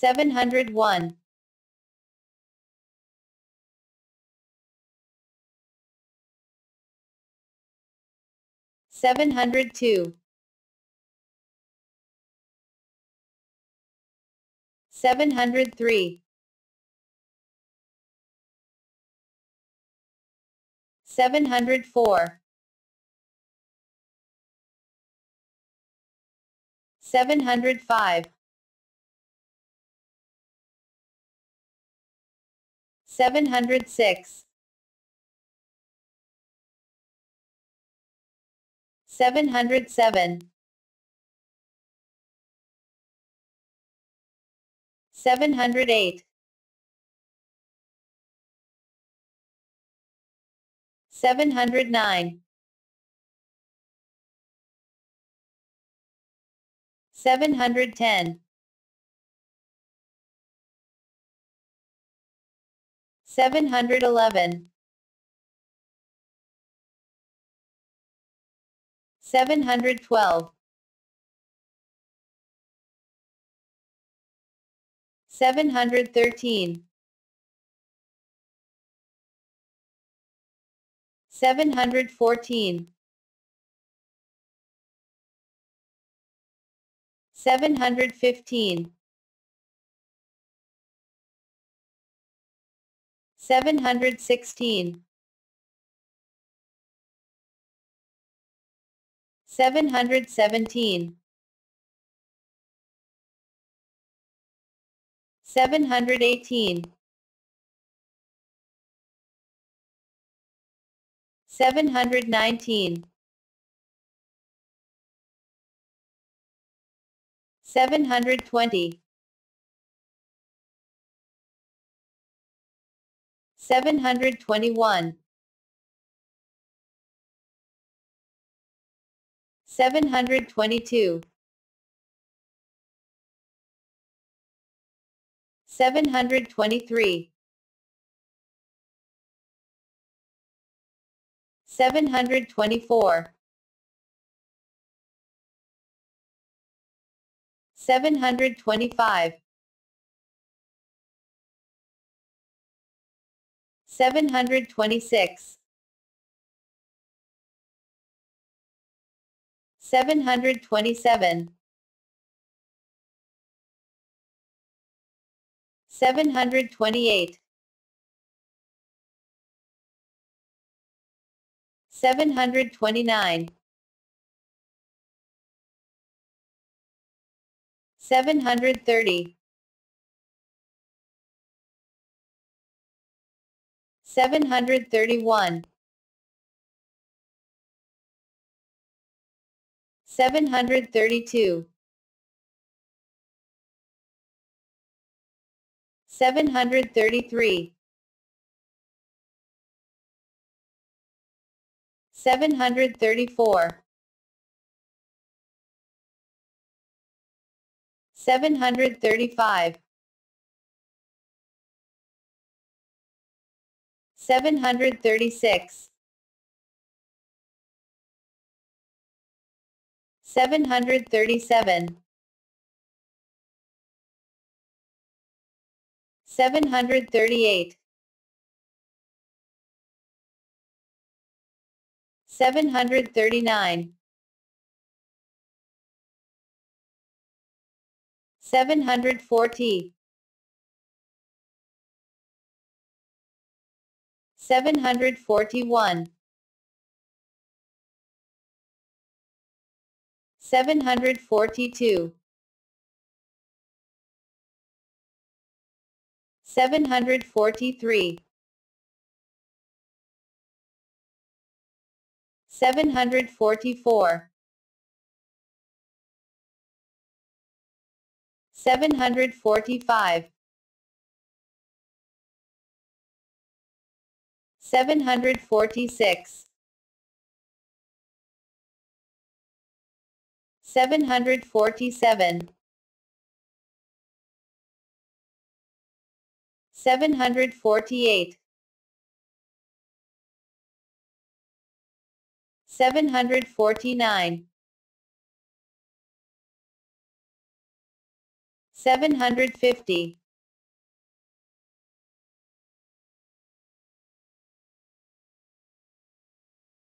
701 702 703 704 705 706 707 708 709 710 711 712 713 714 715 716 717 718 719 720 721 722 723 724 725 726 727 728 729 730 731 732 733 734 735 736 737 738 739 740 741 742 743 744 745 746 747 748 749 750,